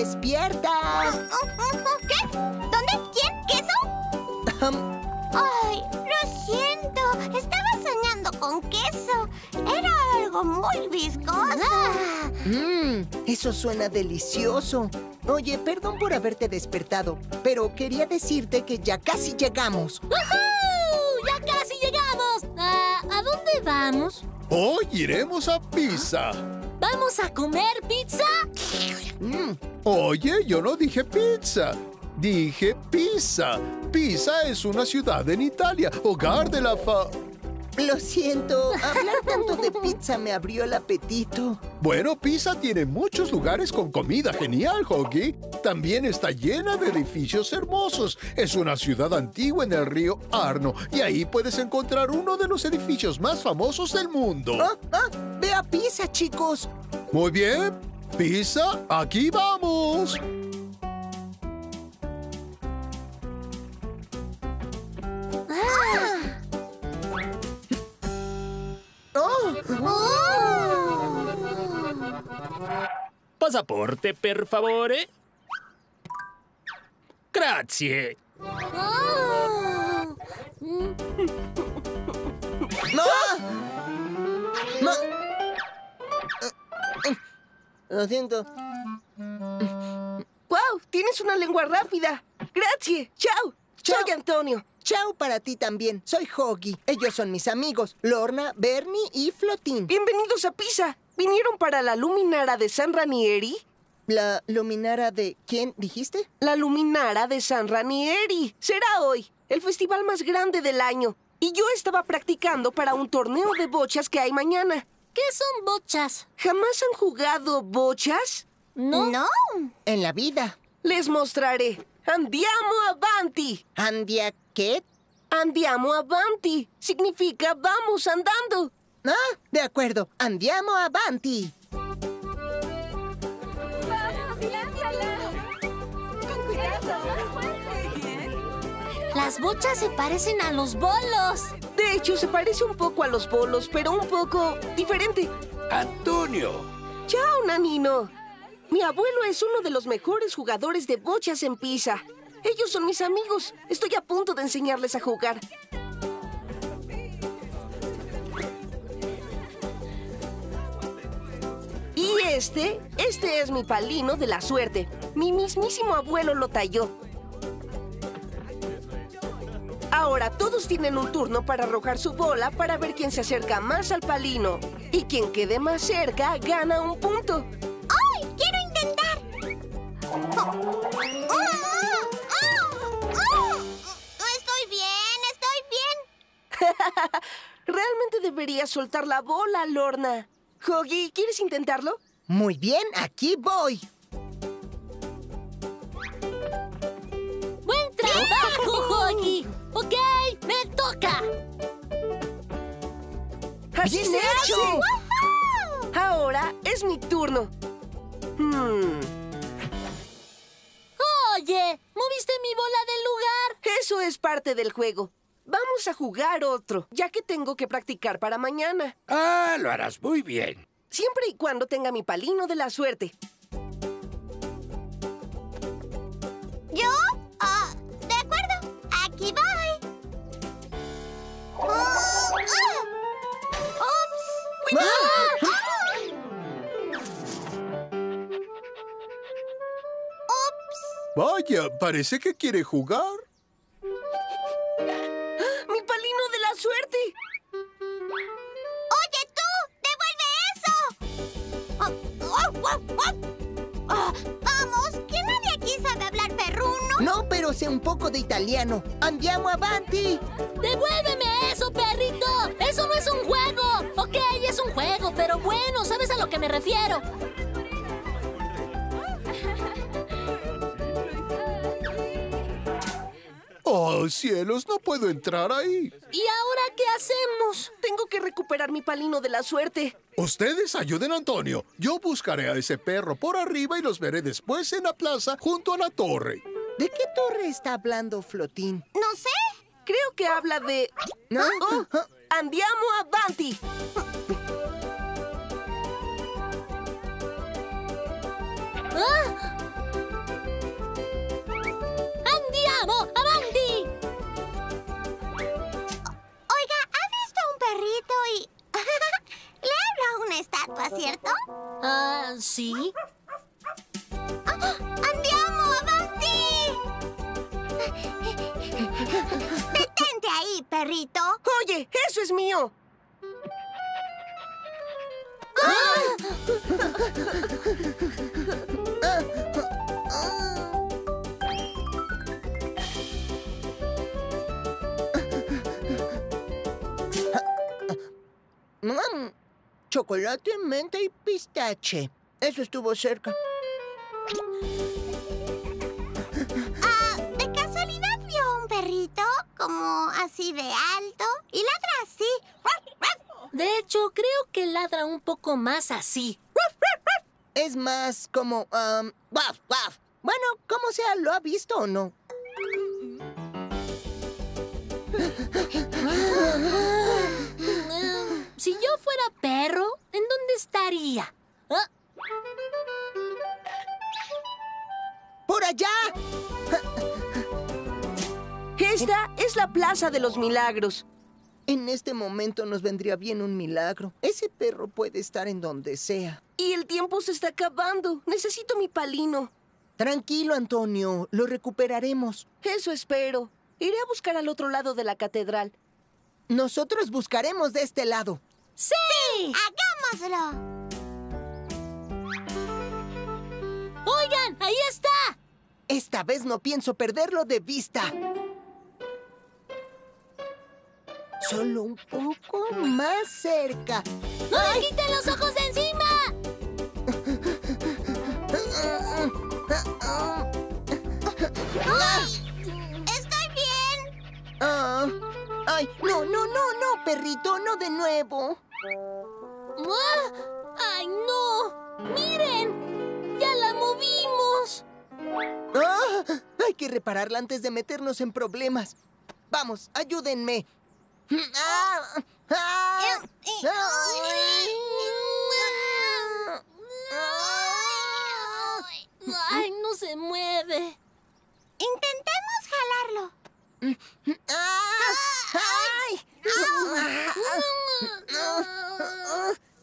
¡Despierta! ¿Qué? ¿Dónde? ¿Quién? ¿Queso? Ay, lo siento. Estaba soñando con queso. Era algo muy viscoso. Mmm, eso suena delicioso. Oye, perdón por haberte despertado, pero quería decirte que ya casi llegamos. ¡Woohoo! ¡Ya casi llegamos! Ah, ¿A dónde vamos? Hoy iremos a Pisa. ¿Vamos a comer pizza? Mm, Oye, yo no dije pizza. Dije Pisa. Pisa es una ciudad en Italia, hogar de la fa... lo siento, hablar tanto de pizza me abrió el apetito. Bueno, Pisa tiene muchos lugares con comida genial, Hoggy. También está llena de edificios hermosos. Es una ciudad antigua en el río Arno y ahí puedes encontrar uno de los edificios más famosos del mundo. Ah, ah, ve a Pisa, chicos. Muy bien. Pisa, aquí vamos. Oh, Passaporte, per favore. Grazie. Ah. ¡No! ¡No! Lo siento. ¡Wow! Tienes una lengua rápida. Gracias. ¡Chao! Chao. Soy Antonio. Chao para ti también. Soy Hoggy. Ellos son mis amigos, Lorna, Bernie y Flotín. Bienvenidos a Pisa. ¿Vinieron para la luminara de San Ranieri? La luminara de... ¿Quién dijiste? La luminara de San Ranieri. Será hoy, el festival más grande del año. Y yo estaba practicando para un torneo de bochas que hay mañana. ¿Qué son bochas? ¿Jamás han jugado bochas? No. No. En la vida. Les mostraré. Andiamo avanti. ¿Andia qué? Andiamo avanti. Significa vamos andando. Ah, de acuerdo. Andiamo avanti. Las bochas se parecen a los bolos. De hecho, se parece un poco a los bolos, pero un poco diferente. Antonio. Chao, Nanino. Mi abuelo es uno de los mejores jugadores de bochas en Pisa. Ellos son mis amigos. Estoy a punto de enseñarles a jugar. Y este, este es mi palino de la suerte. Mi mismísimo abuelo lo talló. Ahora todos tienen un turno para arrojar su bola para ver quién se acerca más al palino. Y quien quede más cerca gana un punto. ¡Ay! ¡Quiero intentar! Oh. Oh, oh, oh. Estoy bien, estoy bien. Realmente deberías soltar la bola, Lorna. Hoggy, ¿quieres intentarlo? Muy bien, aquí voy. Ok, me toca. ¡Así ¡Bien se hecho! hace! ¡Woohoo! Ahora es mi turno. Hmm, Oye, moviste mi bola del lugar. eso es parte del juego. Vamos a jugar otro, ya que tengo que practicar para mañana. Ah, lo harás muy bien. Siempre y cuando tenga mi palino de la suerte. Vaya, parece que quiere jugar. Un poco de italiano. Andiamo avanti. ¡Devuélveme eso, perrito! ¡Eso no es un juego! Ok, es un juego, pero bueno, ¿sabes a lo que me refiero? Oh, cielos, no puedo entrar ahí. ¿Y ahora qué hacemos? Tengo que recuperar mi palino de la suerte. Ustedes ayuden a Antonio. Yo buscaré a ese perro por arriba y los veré después en la plaza junto a la torre. ¿De qué torre está hablando Flotín? No sé. Creo que habla de... ¿No? Oh, andiamo avanti. ¡Ah! ¡Andiamo avanti! Oiga, ¿ha visto un perrito y... Le habla una estatua, ¿cierto? Ah, sí. Eso es mío. Chocolate, menta y pistache. Eso estuvo cerca. Como así de alto? Y ladra así. De hecho, creo que ladra un poco más así. Es más como... waf, waf. Bueno, como sea, ¿lo ha visto o no? Mm, Si yo fuera perro, ¿en dónde estaría? Ah, ¡Por allá! Esta es la Plaza de los Milagros. En este momento nos vendría bien un milagro. Ese perro puede estar en donde sea. Y el tiempo se está acabando. Necesito mi palino. Tranquilo, Antonio. Lo recuperaremos. Eso espero. Iré a buscar al otro lado de la catedral. Nosotros buscaremos de este lado. ¡Sí! ¡Hagámoslo! ¡Oigan! ¡Ahí está! Esta vez no pienso perderlo de vista. Solo un poco más cerca. ¡No le quiten los ojos de encima! ¡Estoy bien! Ah, ay, no, no, no, no, perrito, no de nuevo. ¡Ah! ¡Ay, no! ¡Miren! ¡Ya la movimos! Ah, hay que repararla antes de meternos en problemas. Vamos, ayúdenme. ¡Ay, no se mueve! Intentemos jalarlo. ay.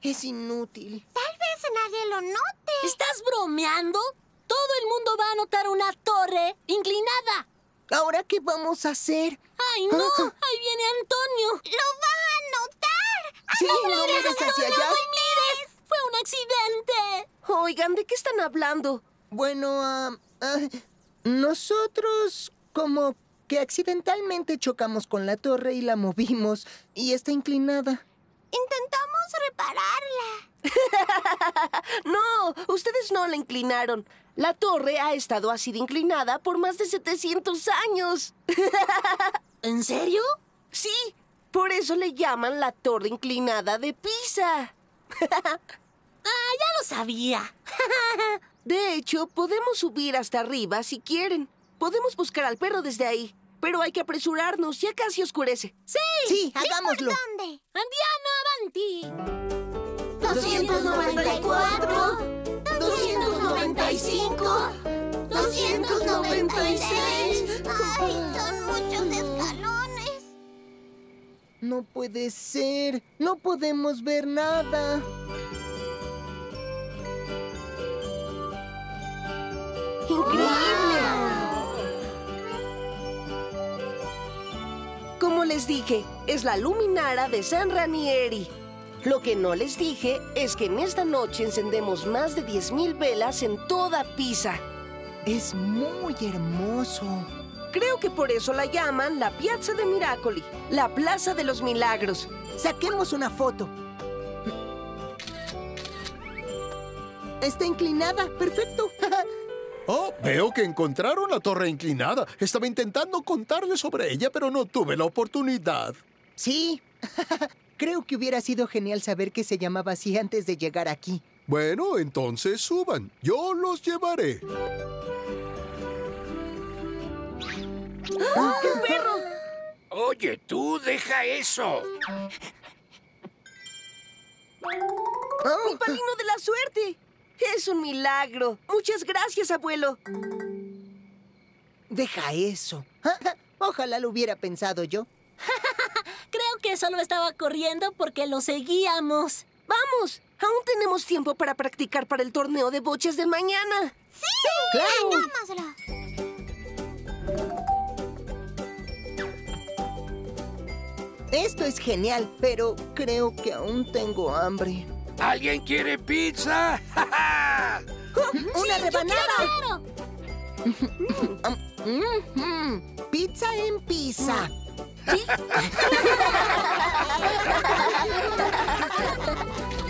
Es inútil. Tal vez nadie lo note. ¿Estás bromeando? Todo el mundo va a notar una torre inclinada. ¿Ahora qué vamos a hacer? ¡Ay, no! ¡Ahí viene Antonio! ¡Lo va a notar! Sí, no mires hacia allá. ¡No mires! ¡Fue un accidente! Oigan, ¿de qué están hablando? Bueno, ah, ah, nosotros como que accidentalmente chocamos con la torre y la movimos y está inclinada. Intentamos repararla. No, ustedes no la inclinaron. La torre ha estado así de inclinada por más de 700 años. ¿En serio? Sí, por eso le llaman la torre inclinada de Pisa. ¡Ah, ya lo sabía! De hecho, podemos subir hasta arriba si quieren. Podemos buscar al perro desde ahí. Pero hay que apresurarnos, ya casi oscurece. ¡Sí! Sí, hagámoslo. ¿Dónde? ¡Andiamo avanti! 294, 295, 296. Ay, son muchos escalones. No puede ser. No podemos ver nada. ¡Increíble! Como les dije, es la luminara de San Ranieri. Lo que no les dije es que en esta noche encendemos más de 10.000 velas en toda Pisa. Es muy hermoso. Creo que por eso la llaman la Piazza de Miracoli, la Plaza de los Milagros. Saquemos una foto. Está inclinada. Perfecto. Oh, veo que encontraron la torre inclinada. Estaba intentando contarles sobre ella, pero no tuve la oportunidad. sí. Creo que hubiera sido genial saber que se llamaba así antes de llegar aquí. Bueno, entonces suban. Yo los llevaré. Oye, tú deja eso. ¡Mi palino de la suerte! Es un milagro. Muchas gracias, abuelo. Deja eso. Ojalá lo hubiera pensado yo. Que solo estaba corriendo porque lo seguíamos. Vamos, Aún tenemos tiempo para practicar para el torneo de boches de mañana. ¡Sí! claro. ¡Hagámoslo! Esto es genial, pero creo que aún tengo hambre. ¿Alguien quiere pizza? ¡Ja, ja! ¡Una rebanada! ¡Claro! Mhm. Pizza en pizza. 急哈